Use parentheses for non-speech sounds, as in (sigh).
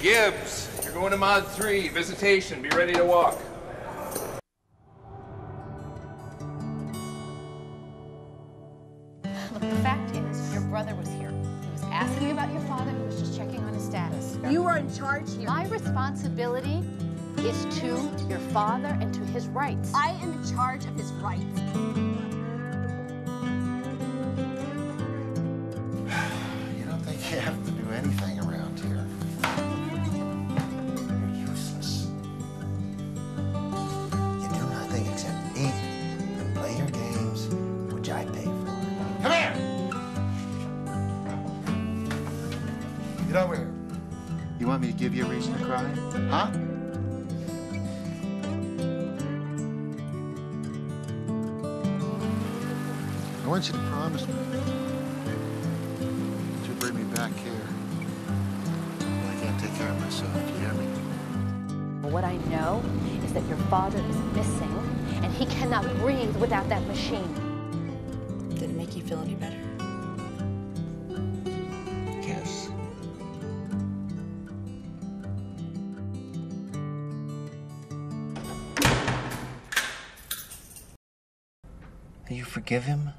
Gibbs, you're going to Mod 3, visitation. Be ready to walk. Look, the fact is, your brother was here. He was asking about your father. He was just checking on his status. You are in charge here. My responsibility is to your father and to his rights. I am in charge of his rights. (sighs) You don't think you have to do anything around Get over here. You want me to give you a reason to cry? Huh? I want you to promise me to bring me back here. I can't take care of myself. Do you hear me? What I know is that your father is missing, and he cannot breathe without that machine. Did it make you feel any better? Do you forgive him?